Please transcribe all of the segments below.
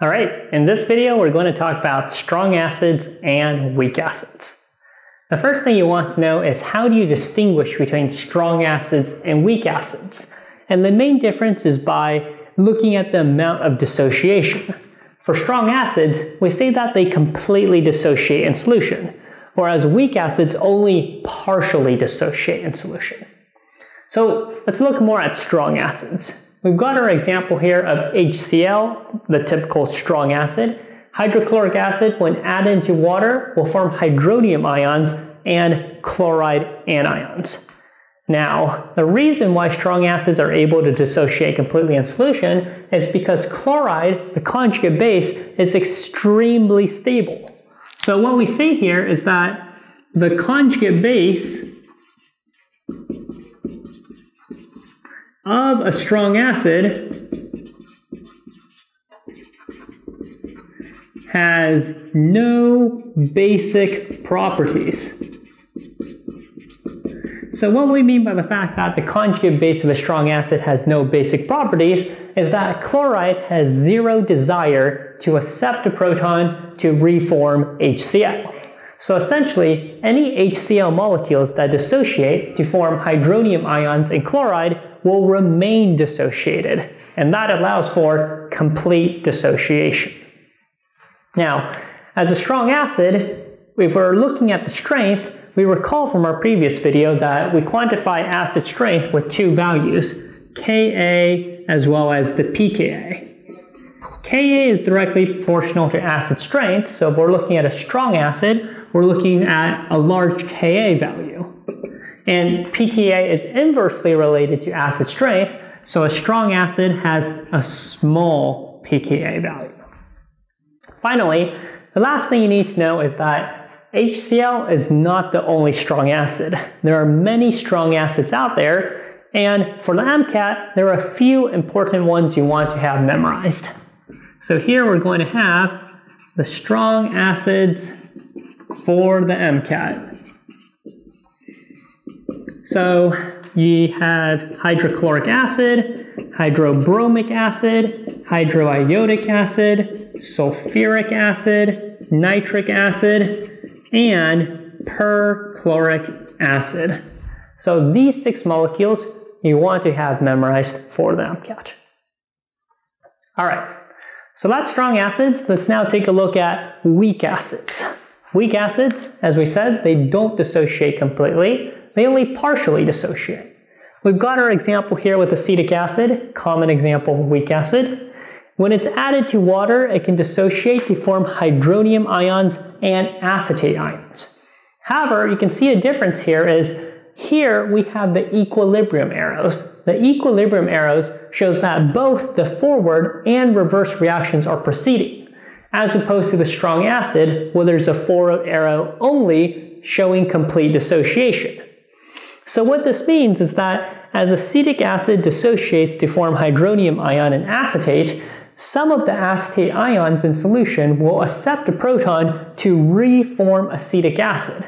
Alright, in this video we're going to talk about strong acids and weak acids. The first thing you want to know is how do you distinguish between strong acids and weak acids? And the main difference is by looking at the amount of dissociation. For strong acids, we say that they completely dissociate in solution, whereas weak acids only partially dissociate in solution. So let's look more at strong acids. We've got our example here of HCl, the typical strong acid. Hydrochloric acid, when added into water, will form hydronium ions and chloride anions. Now, the reason why strong acids are able to dissociate completely in solution is because chloride, the conjugate base, is extremely stable. So what we see here is that the conjugate base of a strong acid has no basic properties. So what we mean by the fact that the conjugate base of a strong acid has no basic properties is that chloride has zero desire to accept a proton to reform HCl. So essentially, any HCl molecules that dissociate to form hydronium ions in chloride will remain dissociated, and that allows for complete dissociation. Now, as a strong acid, if we're looking at the strength, we recall from our previous video that we quantify acid strength with two values, Ka as well as the pKa. Ka is directly proportional to acid strength, so if we're looking at a strong acid, we're looking at a large Ka value. And pKa is inversely related to acid strength, so a strong acid has a small pKa value. Finally, the last thing you need to know is that HCl is not the only strong acid. There are many strong acids out there, and for the MCAT, there are a few important ones you want to have memorized. So here we're going to have the strong acids for the MCAT. So you have hydrochloric acid, hydrobromic acid, hydroiodic acid, sulfuric acid, nitric acid, and perchloric acid. So these six molecules you want to have memorized for the MCAT. All right, so that's strong acids. Let's now take a look at weak acids. Weak acids, as we said, they don't dissociate completely. They only partially dissociate. We've got our example here with acetic acid, common example of weak acid. When it's added to water, it can dissociate to form hydronium ions and acetate ions. However, you can see a difference here is here we have the equilibrium arrows. The equilibrium arrows shows that both the forward and reverse reactions are proceeding, as opposed to the strong acid where there's a forward arrow only showing complete dissociation. So what this means is that as acetic acid dissociates to form hydronium ion and acetate, some of the acetate ions in solution will accept a proton to reform acetic acid.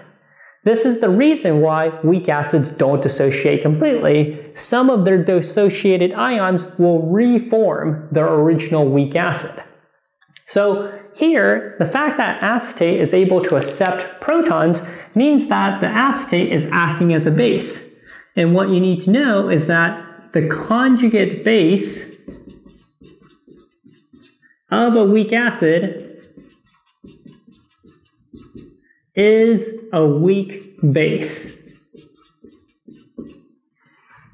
This is the reason why weak acids don't dissociate completely. Some of their dissociated ions will reform their original weak acid. So here, the fact that acetate is able to accept protons means that the acetate is acting as a base. And what you need to know is that the conjugate base of a weak acid is a weak base.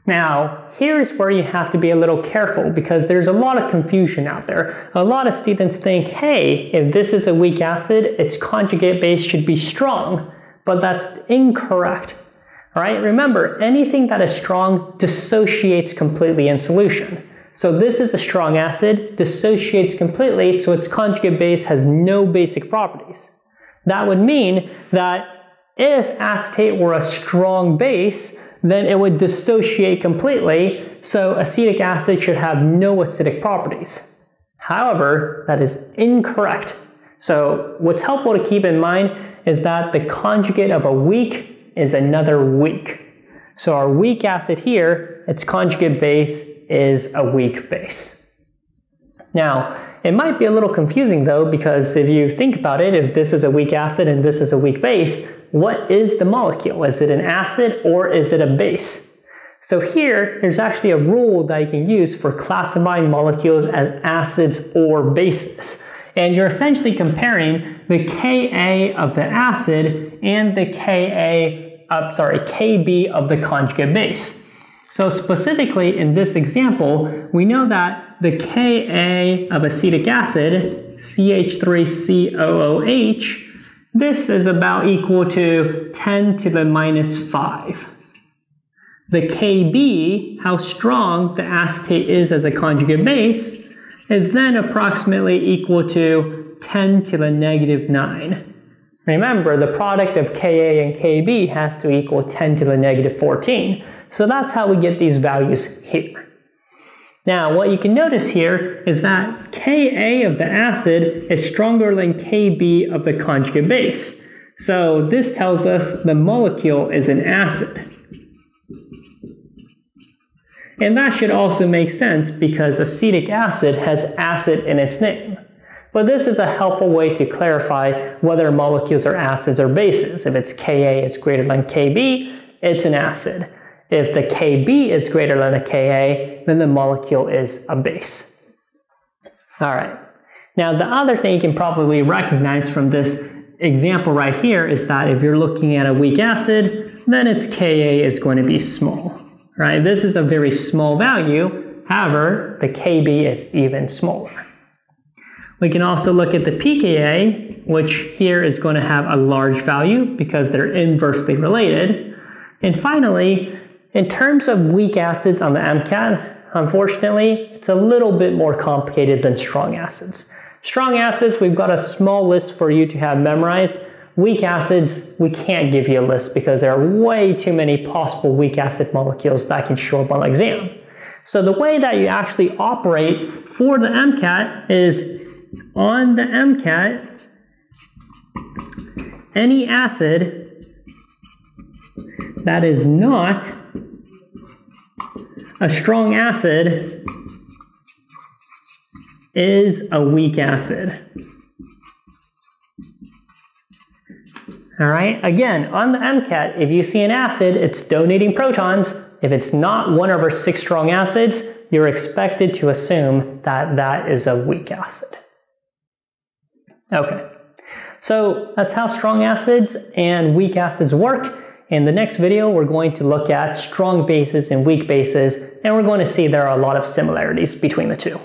Now, here's where you have to be a little careful because there's a lot of confusion out there. A lot of students think, hey, if this is a weak acid, its conjugate base should be strong, but that's incorrect. All right, remember, anything that is strong dissociates completely in solution. So this is a strong acid, dissociates completely, so its conjugate base has no basic properties. That would mean that if acetate were a strong base, then it would dissociate completely, so acetic acid should have no acidic properties. However, that is incorrect. So what's helpful to keep in mind is that the conjugate of a weak is another weak. So our weak acid here, its conjugate base is a weak base. Now, it might be a little confusing though, because if you think about it, if this is a weak acid and this is a weak base, what is the molecule? Is it an acid or is it a base? So here, there's actually a rule that you can use for classifying molecules as acids or bases. And you're essentially comparing the Ka of the acid and the Ka, uh, sorry, Kb of the conjugate base. So specifically in this example, we know that the Ka of acetic acid, CH3COOH, this is about equal to 10 to the minus 5. The Kb, how strong the acetate is as a conjugate base, is then approximately equal to 10 to the negative 9. Remember, the product of Ka and Kb has to equal 10 to the negative 14. So that's how we get these values here. Now, what you can notice here is that Ka of the acid is stronger than Kb of the conjugate base. So this tells us the molecule is an acid. And that should also make sense because acetic acid has acid in its name. But this is a helpful way to clarify whether molecules are acids or bases. If it's Ka is greater than Kb, it's an acid. If the Kb is greater than the Ka, then the molecule is a base. All right. Now, the other thing you can probably recognize from this example right here is that if you're looking at a weak acid, then its Ka is going to be small right? This is a very small value. However, the Kb is even smaller. We can also look at the pKa, which here is going to have a large value because they're inversely related. And finally, in terms of weak acids on the MCAT, unfortunately, it's a little bit more complicated than strong acids. Strong acids, we've got a small list for you to have memorized, Weak acids, we can't give you a list because there are way too many possible weak acid molecules that can show up on the exam. So the way that you actually operate for the MCAT is on the MCAT, any acid that is not a strong acid is a weak acid. All right, again, on the MCAT, if you see an acid, it's donating protons. If it's not one our six strong acids, you're expected to assume that that is a weak acid. Okay, so that's how strong acids and weak acids work. In the next video, we're going to look at strong bases and weak bases, and we're going to see there are a lot of similarities between the two.